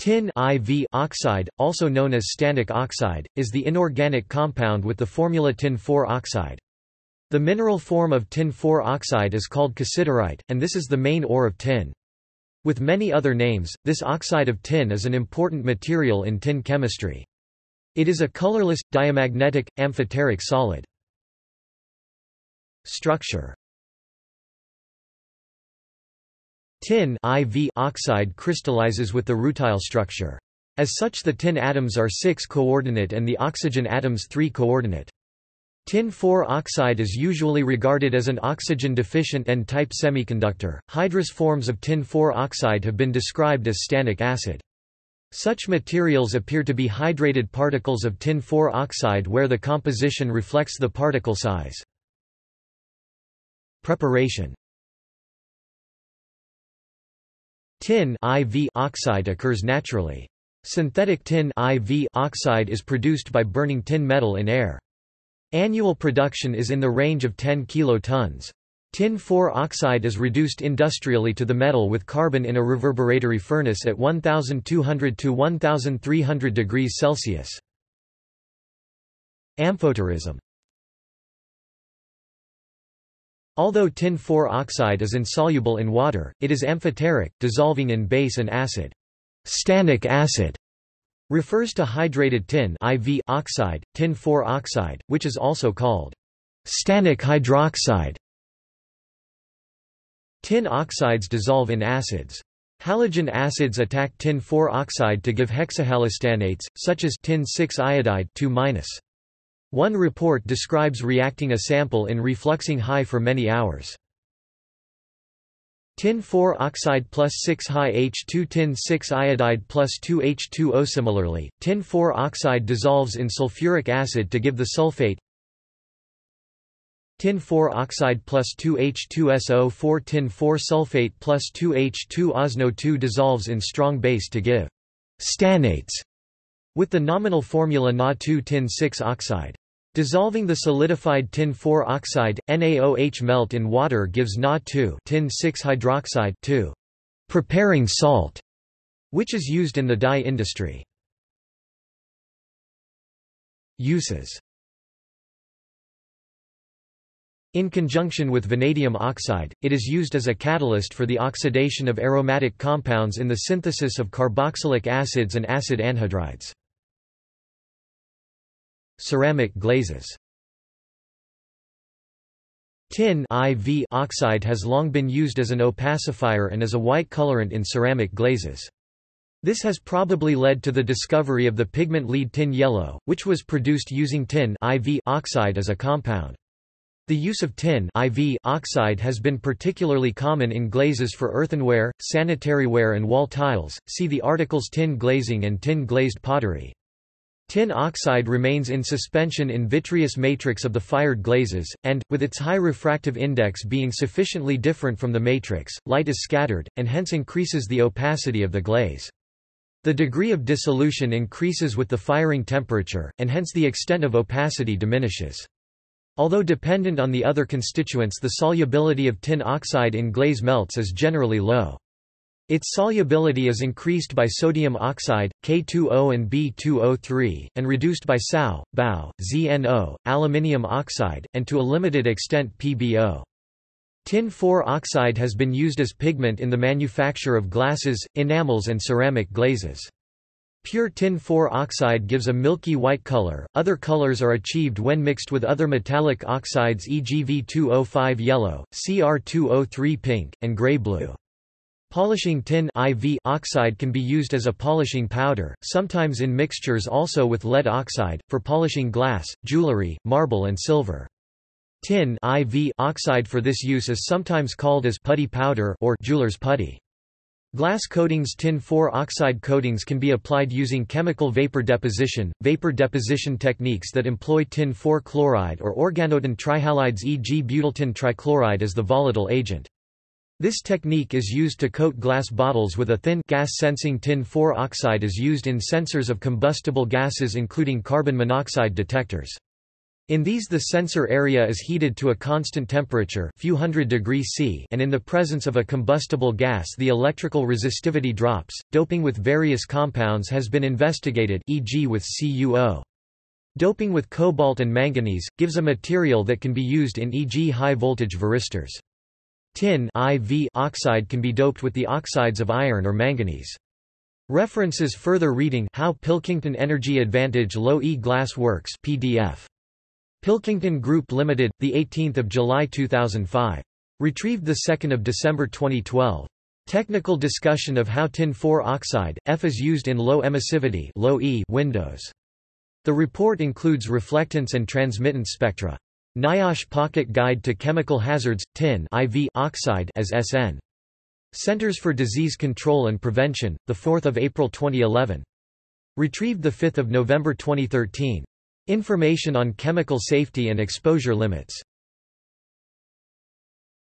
Tin IV oxide, also known as stannic oxide, is the inorganic compound with the formula tin-4 oxide. The mineral form of tin-4 oxide is called cassiterite, and this is the main ore of tin. With many other names, this oxide of tin is an important material in tin chemistry. It is a colorless, diamagnetic, amphoteric solid. Structure Tin IV oxide crystallizes with the rutile structure. As such the tin atoms are 6-coordinate and the oxygen atoms 3-coordinate. Tin-4 oxide is usually regarded as an oxygen-deficient N-type semiconductor. Hydrous forms of tin-4 oxide have been described as stannic acid. Such materials appear to be hydrated particles of tin-4 oxide where the composition reflects the particle size. Preparation Tin IV oxide occurs naturally. Synthetic tin IV oxide is produced by burning tin metal in air. Annual production is in the range of 10 kilotons. Tin 4 oxide is reduced industrially to the metal with carbon in a reverberatory furnace at 1200 to 1300 degrees Celsius. Amphoterism Although tin 4 oxide is insoluble in water, it is amphoteric, dissolving in base and acid. Stannic acid refers to hydrated tin IV oxide, tin 4 oxide, which is also called stannic hydroxide. Tin oxides dissolve in acids. Halogen acids attack tin 4 oxide to give hexahalostanates, such as tin 6 iodide 2 -. One report describes reacting a sample in refluxing high for many hours. Tin 4 oxide plus 6 high H2 tin 6 iodide plus 2 H2O Similarly, tin 4 oxide dissolves in sulfuric acid to give the sulfate Tin 4 oxide plus 2 H2SO4 Tin 4 sulfate plus 2 H2 Osno 2 dissolves in strong base to give stannates with the nominal formula Na2 tin 6 oxide. Dissolving the solidified tin 4 oxide, NaOH melt in water gives Na2 tin 6 hydroxide 2. Preparing salt, which is used in the dye industry. Uses In conjunction with vanadium oxide, it is used as a catalyst for the oxidation of aromatic compounds in the synthesis of carboxylic acids and acid anhydrides. Ceramic glazes Tin IV oxide has long been used as an opacifier and as a white colorant in ceramic glazes. This has probably led to the discovery of the pigment lead tin yellow, which was produced using tin IV oxide as a compound. The use of tin IV oxide has been particularly common in glazes for earthenware, sanitary ware and wall tiles. See the articles tin glazing and tin glazed pottery. Tin oxide remains in suspension in vitreous matrix of the fired glazes, and, with its high refractive index being sufficiently different from the matrix, light is scattered, and hence increases the opacity of the glaze. The degree of dissolution increases with the firing temperature, and hence the extent of opacity diminishes. Although dependent on the other constituents the solubility of tin oxide in glaze melts is generally low. Its solubility is increased by sodium oxide, K2O and B2O3, and reduced by SaO, BaO, ZNO, aluminium oxide, and to a limited extent PbO. Tin 4 oxide has been used as pigment in the manufacture of glasses, enamels and ceramic glazes. Pure tin 4 oxide gives a milky white color, other colors are achieved when mixed with other metallic oxides e.g. V2O5 yellow, Cr2O3 pink, and gray-blue. Polishing tin IV oxide can be used as a polishing powder, sometimes in mixtures also with lead oxide, for polishing glass, jewelry, marble and silver. Tin IV oxide for this use is sometimes called as putty powder or jeweler's putty. Glass coatings Tin 4 oxide coatings can be applied using chemical vapor deposition, vapor deposition techniques that employ tin 4 chloride or organotin trihalides e.g. butyltin trichloride as the volatile agent. This technique is used to coat glass bottles with a thin gas-sensing tin 4 oxide is used in sensors of combustible gases including carbon monoxide detectors. In these the sensor area is heated to a constant temperature few hundred degrees C and in the presence of a combustible gas the electrical resistivity drops. Doping with various compounds has been investigated e.g. with CuO. Doping with cobalt and manganese, gives a material that can be used in e.g. high-voltage varistors. Tin IV oxide can be doped with the oxides of iron or manganese. References further reading How Pilkington Energy Advantage Low E Glass Works PDF. Pilkington Group Limited, the 18th of July 2005. Retrieved the 2nd of December 2012. Technical discussion of how tin 4 oxide F is used in low emissivity low e windows. The report includes reflectance and transmittance spectra. NIOSH Pocket Guide to Chemical Hazards tin IV oxide as SN. Centers for Disease Control and Prevention, the 4th of April 2011. Retrieved the 5th of November 2013. Information on chemical safety and exposure limits